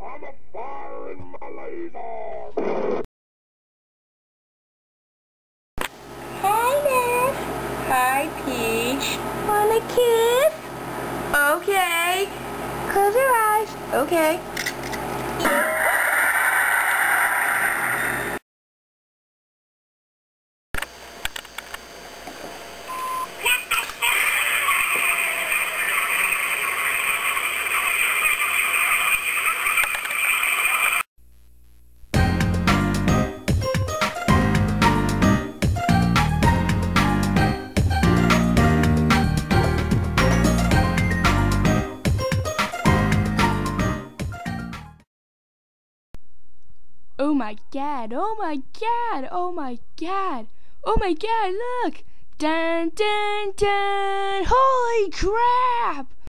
I'm a firing my laser. Hi there. Hi, Peach. Want a kiss? Okay. Close your eyes. Okay. Oh my god, oh my god, oh my god, oh my god, look! Dun dun dun! Holy crap!